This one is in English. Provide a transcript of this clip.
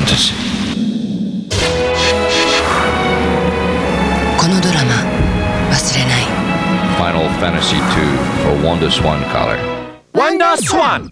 Fantasy このドラマ忘れない。Final Fantasy II for WonderSwan Color. WonderSwan!